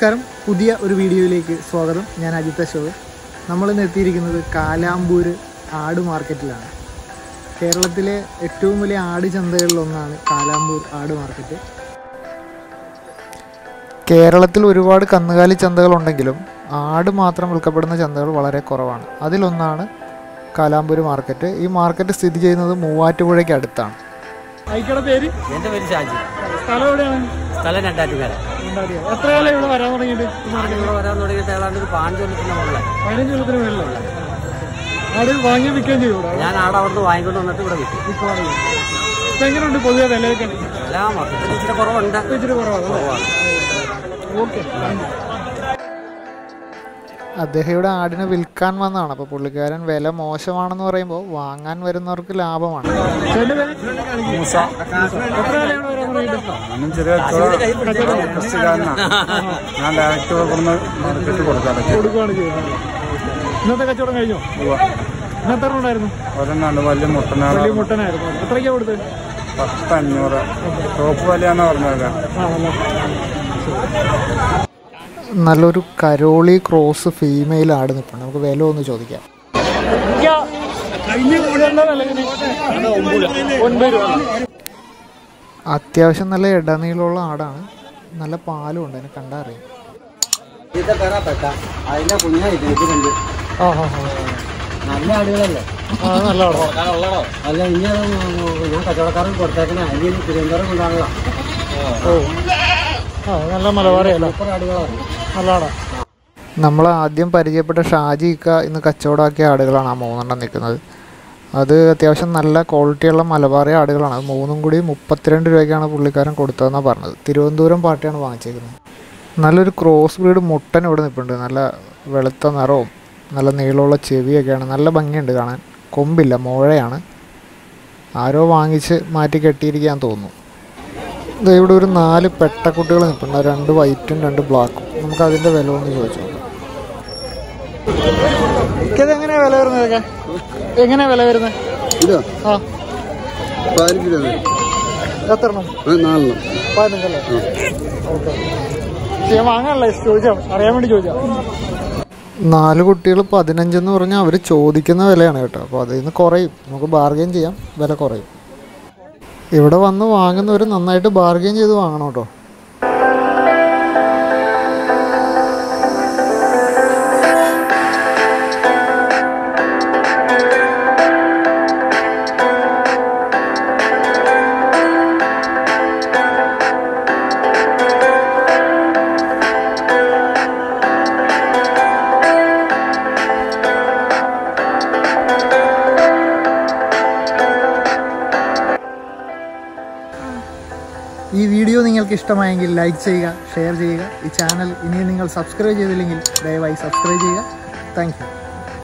നമസ്കാരം. പുതിയ ഒരു വീഡിയോയിലേക്ക് സ്വാഗതം. ഞാൻ അജിത് അശോക്. നമ്മളിന്ന് എത്തിയിരിക്കുന്നത് കാലാമ്പൂര് ആട് മാർക്കറ്റിലാണ്. കേരളത്തിലെ ഏറ്റവും വലിയ ആട് ചന്തകളിലൊന്നാണ് കാലാമ്പൂർ ആട് മാർക്കറ്റ്. കേരളത്തിൽ ഒരുപാട് കന്നുകാലി ചന്തകളുണ്ടെങ്കിലും ആട് മാത്രം വിൽക്കപ്പെടുന്ന ചന്തകൾ വളരെ കുറവാണ്. അതിലൊന്നാണ് കാലാമ്പൂര് മാർക്കറ്റ്. ഈ മാർക്കറ്റ് സ്ഥിതി ചെയ്യുന്നത് മൂവാറ്റുപുഴയ്ക്ക് അടുത്താണ്. പേര്? എന്റെ പേര് ഷാജി. സ്ഥലം എവിടെയാണ്? സ്ഥലം രണ്ടാറ്റുകാര എത്ര കാലം ഇവിടെ വരാൻ തുടങ്ങിയിട്ട്? ഇവിടെ വരാൻ തുടങ്ങിയിട്ട് ഏതാണ്ട് ഒരു പാഞ്ച് കൊല്ലത്തിന് മുകളിൽ പതിനഞ്ച് കൊല്ലത്തിന് മേളിലുള്ള ആട് വാങ്ങി വിൽക്കുകയും ഇവിടെ? ഞാൻ ആടെ അവിടുന്ന് വാങ്ങിക്കൊണ്ട് വന്നിട്ട് ഇവിടെ വിൽക്കും. എങ്ങനെയുണ്ട് പൊതുവെ വിലയൊക്കെ? എല്ലാം മൊത്തത്തിൽ ഇച്ചിരി കുറവുണ്ട്. ഇച്ചിരി കുറവാണ് ഓക്കെ. അദ്ദേഹം ഇവിടെ ആടിനെ വിൽക്കാൻ വന്നതാണ്. അപ്പോൾ പുള്ളിക്കാരൻ വില മോശമാണെന്ന് പറയുമ്പോൾ വാങ്ങാൻ വരുന്നവർക്ക് ലാഭമാണ്. ചെറിയ ഞാൻ ഡയറക്റ്റ് ഇവിടുന്ന് മാർക്കറ്റ് കൊടുക്കാറൊക്കെ കൊടുക്കുകയാണ് ചെയ്യുന്നത് ഇന്നത്തെ കച്ചവടം കഴിഞ്ഞോ ഇന്നത്തെ ഉണ്ടായിരുന്നു ഒരെണ്ണാണ് വലിയ വലിയ മുട്ടനായിരുന്നു എത്രയ്ക്കാ കൊടുത്തത് പത്ത് അഞ്ഞൂറ് ടോപ്പ് വിലയാന്ന് പറഞ്ഞത് നല്ലൊരു കരോളി ക്രോസ് ഫീമെയിൽ ആട് നിൽപ്പുണ്ട് നമുക്ക് വില ഒന്ന് ചോദിക്കാം അത്യാവശ്യം നല്ല ഇടനീളമുള്ള ആടാണ്. നല്ല പാലും ഉണ്ട് അതിനെ ആ ആ നല്ല ആടുകളല്ലേ? നല്ല ആടോ. അല്ല ഇനി അത് ഞാൻ കച്ചവടക്കാരൻ കൊടുത്തേക്കണേ. അതിന് തിരുവനന്തപുരം കൊണ്ടാണല്ലോ ഓ. ആ നല്ല മലബാറിയല്ല? നല്ല ആടാ. നമ്മൾ ആദ്യം പരിചയപ്പെട്ട ഷാജി ഇക്ക ഇന്ന് കച്ചവടമാക്കിയ ആടുകളാണ് ആ മൂന്നെണ്ണം നിൽക്കുന്നത്. അത് അത്യാവശ്യം നല്ല ക്വാളിറ്റിയുള്ള മലബാറി ആടുകളാണ്. അത് മൂന്നും കൂടി മുപ്പത്തിരണ്ട് രൂപയ്ക്കാണ് പുള്ളിക്കാരൻ കൊടുത്തതെന്നാണ് പറഞ്ഞത്. തിരുവനന്തപുരം പാർട്ടിയാണ് വാങ്ങിച്ചേക്കുന്നത്. നല്ലൊരു ക്രോസ് ബ്രീഡ് മുട്ടൻ ഇവിടെ നിൽപ്പുണ്ട് നല്ല വെളുത്ത നിറവും നല്ല നീളമുള്ള ചെവിയൊക്കെയാണ്. നല്ല ഭംഗിയുണ്ട് കാണാൻ. കൊമ്പില്ല മോഴയാണ്. ആരോ വാങ്ങിച്ച് മാറ്റി കെട്ടിയിരിക്കാൻ തോന്നുന്നു. ദേ ഇവിടെ ഒരു നാല് പെട്ടക്കുട്ടികൾ നിൽപ്പുണ്ട് രണ്ട് വൈറ്റും രണ്ട് ബ്ലാക്കും നമുക്ക് അതിന്റെ വില ഒന്ന് ചോദിച്ചു നോക്കാം ഇതെങ്ങനെയാ വില വരുന്നതൊക്കെ എങ്ങനെയാ വില വരുന്നത്? ഇതോ? ആ. പതിനഞ്ച് രൂപ എത്രണം ആ, നാലെണ്ണം. പതിനഞ്ചല്ലേ? ഓക്കെ. ഞാൻ വാങ്ങാനല്ലേ ചോദിച്ചാ അറിയാൻ വേണ്ടി ചോദിച്ചാ നാല് കുട്ടികൾ പതിനഞ്ചെന്ന് പറഞ്ഞാൽ അവർ ചോദിക്കുന്ന വിലയാണ് കേട്ടോ. അപ്പോൾ അതിൽ നിന്ന് കുറയും. നമുക്ക് ബാർഗെയിൻ ചെയ്യാം. വില കുറയും. ഇവിടെ വന്ന് വാങ്ങുന്നവർ നന്നായിട്ട് ബാർഗെയിൻ ചെയ്ത് വാങ്ങണം കേട്ടോ. നിങ്ങൾക്ക് ഇഷ്ടമായെങ്കിൽ ലൈക്ക് ചെയ്യുക ഷെയർ ചെയ്യുക. ഈ ചാനൽ ഇനിയും നിങ്ങൾ സബ്സ്ക്രൈബ് ചെയ്തില്ലെങ്കിൽ ദയവായി സബ്സ്ക്രൈബ് ചെയ്യുക. താങ്ക്